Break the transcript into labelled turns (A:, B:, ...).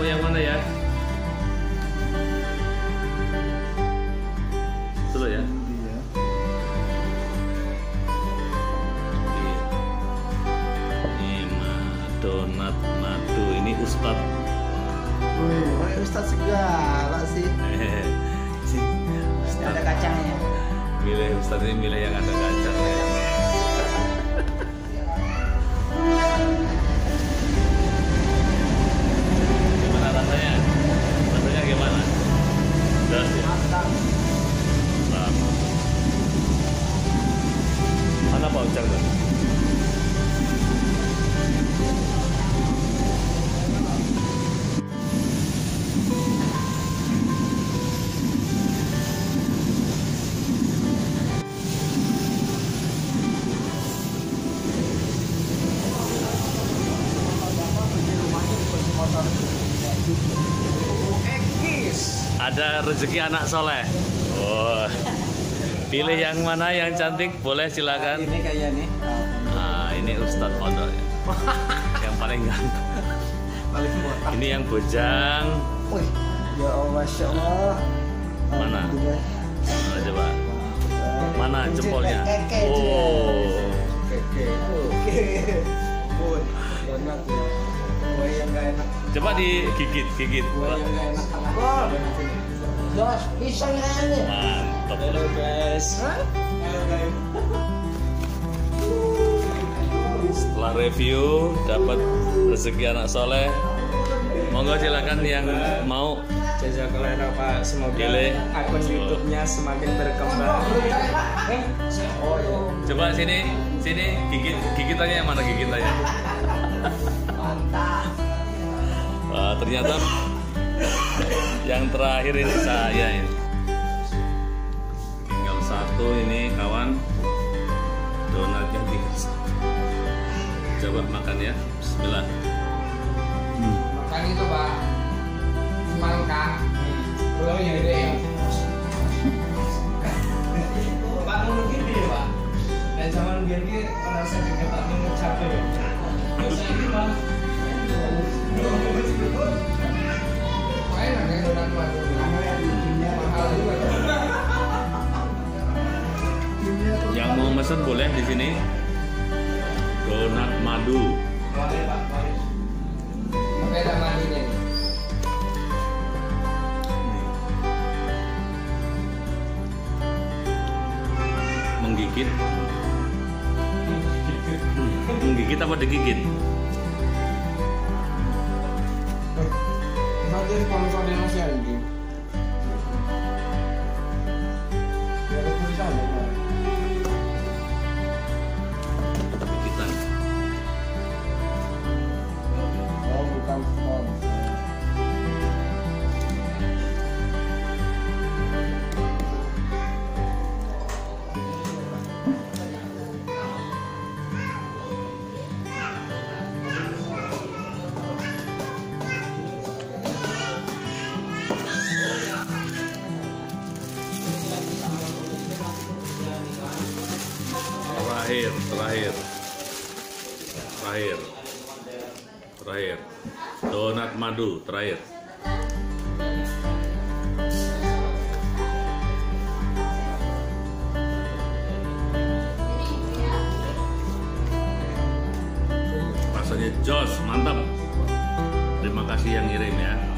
A: yang mana ya? Dulu ya.
B: Iya.
A: Ini donat madu ini Ustad.
B: Wih, Ustaz segala sih.
A: Eh, si Ustad.
C: Ada kacangnya.
A: Milih Ustad ini milih yang ada kacang. Ada rezeki anak soleh. Oh. Pilih yang mana yang cantik boleh silakan.
C: Ini kayak nih.
A: Nah, ini Ustadz Pondok ya. yang paling ganteng.
C: Paling botak.
A: Ini yang bujang.
B: Wih, ya Allah, Masya Allah.
A: Mana? Mana coba? Mana jempolnya? Oh. Coba digigit, gigit.
B: Wih, yang gak enak. Dos, pisang.
A: Mantap.
B: Halo guys. Halo guys.
A: Setelah review dapat rezeki anak soleh. Monggo silakan yang mau
C: Jazakallah Pak. Semoga
A: Gile.
C: akun YouTube-nya semakin berkembang.
B: Oh iya.
A: coba sini sini gigit gigit aja yang mana gigit aja. Wah, ternyata yang terakhir ini saya ini. Tinggal satu ini kawan donatnya tinggal satu. Coba makan ya. Bismillah.
C: Makan itu Pak. Semangka. Pulau yang gede ya.
A: Mesen boleh di sini. Donat madu.
C: Ada.
A: Menggigit. Menggigit apa digigit?
C: Nanti sponsor Indonesia ini.
A: Terakhir, terakhir. Terakhir. Donat madu terakhir. Rasanya jos, mantap. Terima kasih yang ngirim ya.